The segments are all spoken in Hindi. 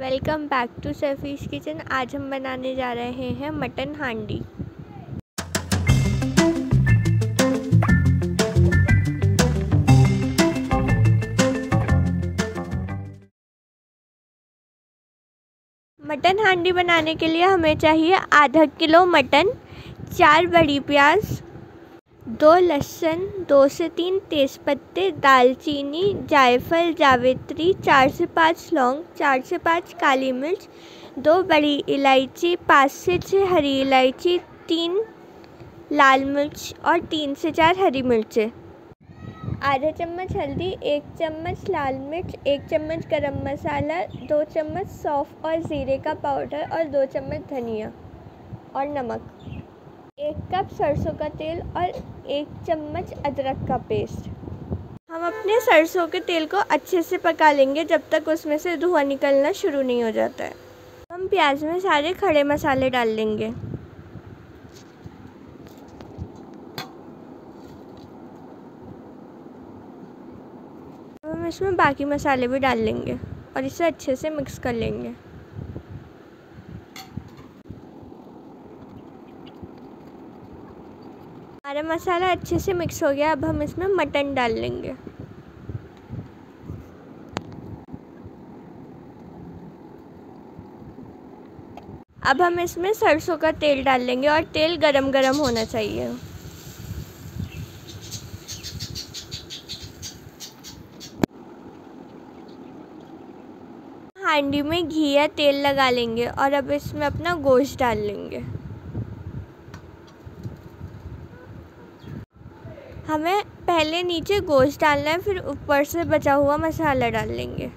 वेलकम बैक टू सफ़ीश किचन। आज हम बनाने जा रहे हैं मटन हांडी। मटन हांडी बनाने के लिए हमें चाहिए आधा किलो मटन, चार बड़ी प्याज दो लहसुन, दो से तीन तेज़पत्ते, दालचीनी, जायफल, जावित्री, चार से पाँच लौंग, चार से पाँच काली मिर्च, दो बड़ी इलायची, पाँच से छः हरी इलायची, तीन लाल मिर्च और तीन से चार हरी मिर्चें। आधा चम्मच हल्दी, एक चम्मच लाल मिर्च, एक चम्मच गरम मसाला, दो चम्मच सौफ़ और ज़ीरे का पाउडर और दो चम्मच धनिया और नमक। एक कप सरसों का तेल और एक चम्मच अदरक का पेस्ट। हम अपने सरसों के तेल को अच्छे से पका लेंगे जब तक उसमें से धुआँ निकलना शुरू नहीं हो जाता है। हम प्याज में सारे खड़े मसाले डाल लेंगे। हम इसमें बाकी मसाले भी डाल लेंगे और इसे अच्छे से मिक्स कर लेंगे। हमारा मसाला अच्छे से मिक्स हो गया, अब हम इसमें मटन डाल लेंगे। अब हम इसमें सरसों का तेल डाल लेंगे और तेल गरम गरम होना चाहिए। हांडी में घी या तेल लगा लेंगे और अब इसमें अपना गोश्त डाल लेंगे। हमें पहले नीचे गोश्त डालना है, फिर ऊपर से बचा हुआ मसाला डाल लेंगे।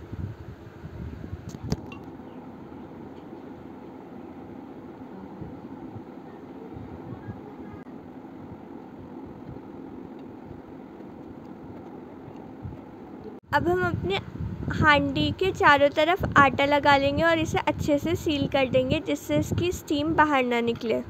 अब हम अपने हांडी के चारों तरफ़ आटा लगा लेंगे और इसे अच्छे से सील कर देंगे, जिससे इसकी स्टीम बाहर ना निकले।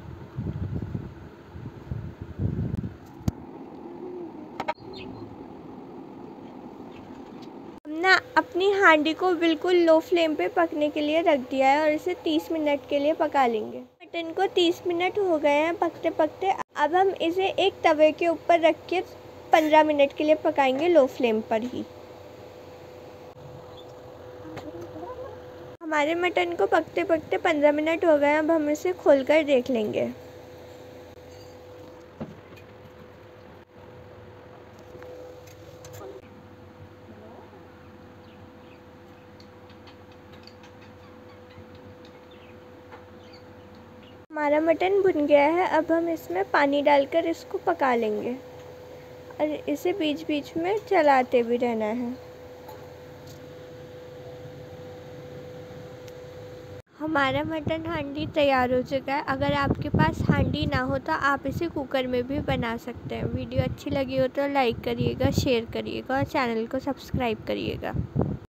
हमने अपनी हांडी को बिल्कुल लो फ्लेम पे पकने के लिए रख दिया है और इसे 30 मिनट के लिए पका लेंगे। मटन को 30 मिनट हो गए हैं पकते पकते अब हम इसे एक तवे के ऊपर रख के 15 मिनट के लिए पकाएँगे लो फ्लेम पर ही। हमारे मटन को पकते पकते 15 मिनट हो गए अब हम इसे खोलकर देख लेंगे। हमारा मटन भुन गया है, अब हम इसमें पानी डालकर इसको पका लेंगे। और इसे बीच बीच में चलाते भी रहना है। हमारा मटन हांडी तैयार हो चुका है। अगर आपके पास हांडी ना हो तो आप इसे कुकर में भी बना सकते हैं। वीडियो अच्छी लगी हो तो लाइक करिएगा, शेयर करिएगा और चैनल को सब्सक्राइब करिएगा।